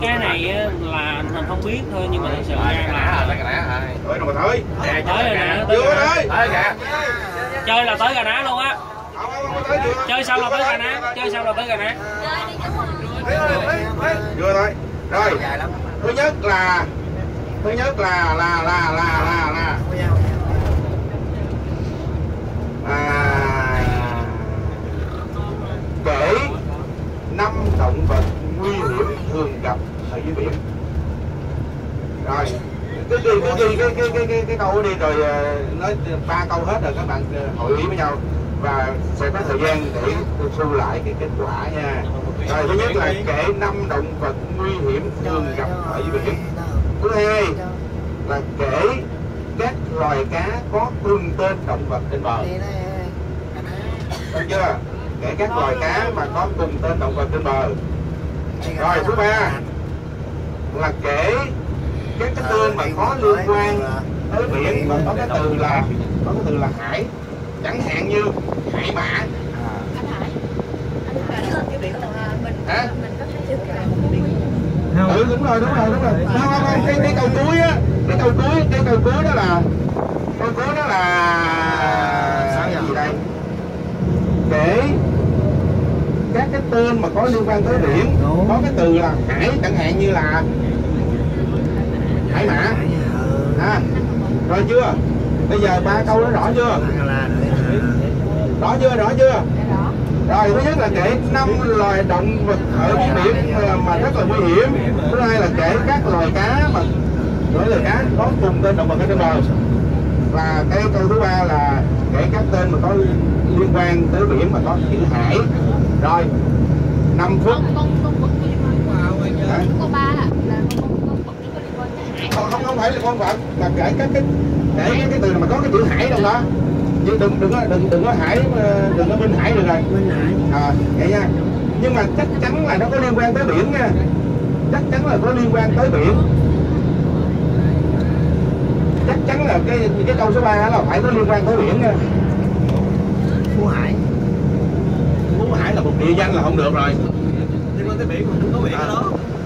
cái này á, là mình không biết thôi nhưng mà thật sự ra là tới mà tới. tới rồi nè tới Chưa rồi nè. tới. tới kìa chơi là tới gà ná luôn á. Tới chơi xong là tới gà ná chơi xong là tới gà ná. Chưa thôi. Rồi. Thứ nhất là thứ nhất là là là là là là. À, kể năm động vật nguy hiểm thường gặp ở dưới biển rồi cứ đi cứ đi cái cái cái cái cái câu đi rồi ờ, nói ba câu hết rồi các bạn ờ, hội ý với nhau. Và sẽ có thời gian để thu lại cái kết quả nha. Rồi, thứ nhất là kể năm động vật nguy hiểm thường gặp ở dưới biển. Thứ hai là kể các loài cá có cùng tên động vật trên bờ. Được chưa? Kể các loài cá mà có cùng tên động vật trên bờ rồi thứ ba. Là kể các cái tên mà có liên quan tới biển mà có cái từ là có cái từ là hải. Chẳng hạn như hải mã. Hả? Ừ đúng rồi đúng rồi đúng rồi. Không không không cái, cái câu cuối á. Cái câu cuối cái câu cuối đó là câu cuối đó là cái gì đây để các cái tên mà có liên quan tới biển có cái từ là hải chẳng hạn như là hải mã. À rồi chưa? Bây giờ ba câu đó rõ chưa? Rõ chưa? Rõ chưa rồi thứ nhất là kể năm loài động vật ở dưới biển ờ, mà rất là nguy hiểm. Thứ hai là kể các loài cá mà nói loài cá có cùng tên động vật ở trên bờ. Và cái câu thứ ba là kể các tên mà có liên quan tới biển mà có chữ hải. Rồi 5 phút. Không không không phải là con vật mà kể các cái kể cái, cái từ mà có cái chữ hải trong đó. Chứ đừng đừng có đừng đừng có hải ờ, đừng có bên hải được rồi. À, vậy nha. Nhưng mà chắc chắn là nó có liên quan tới biển nha. Chắc chắn là có liên quan tới biển. Chắc chắn là cái cái câu số 3 là phải có liên quan tới biển nha. Phú Hải Phú Hải là một địa danh là không được rồi. Liên quan tới biển mà không có biển ở đó.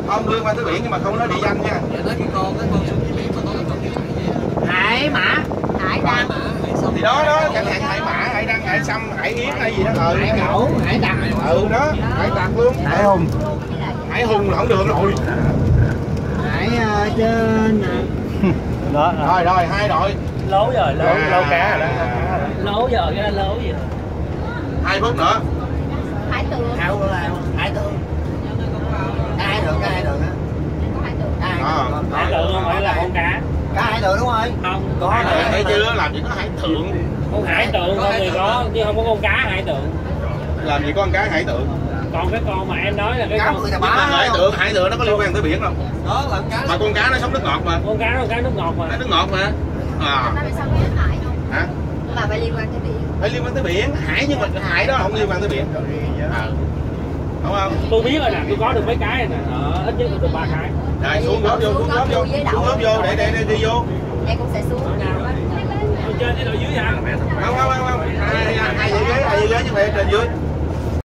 không liên quan tới biển nhưng mà không nói địa danh nha. Vậy nói cái con cái con xuống dưới biển mà con gì hải mã. Hải đăng. Thì đó đó chẳng hạn hải mã hải đăng hải sâm hải yến hay gì đó. Ừ hải cẩu hải tặc ừ đó hải tặc luôn. Hải hùng. Hải hùng là không được rồi. Hải ờ, trên đó rồi rồi hai đội. Lố rồi lố À. lố cá rồi đó. Lố giờ cái đó lố gì? Rồi hai phút nữa tượng Hải hùng là Hải tượng Hải tượng cái Hải tượng á? Hải tượng Cái Hải tượng hải tượng không phải là con cá. Cái Hải tượng đúng rồi không. Có thấy chưa? Làm gì có hải tượng con hải tượng con người có chứ không có con cá hải tượng làm gì có con cá hải tượng còn cái con mà em nói là cái cá con nhưng mà hải tượng hải tượng nó có liên quan tới biển đâu đó là cá. Mà con cá nó sống nước ngọt mà. Con cá nó cá nước ngọt mà. Nó nước ngọt mà. À Hả Mà phải liên quan tới biển phải liên quan tới biển hải nhưng mà hải đó không liên quan tới biển à. đúng không tôi biết rồi nè tôi có được mấy cái này nè ờ, ít nhất tôi được ba cái rồi xuống góp vô xuống góp vô xuống góp vô để để, để đi vô Em cũng sẽ xuống chơi với đội dưới hả không không không không hai hai hai vị ghế hai nhưng mà em trên dưới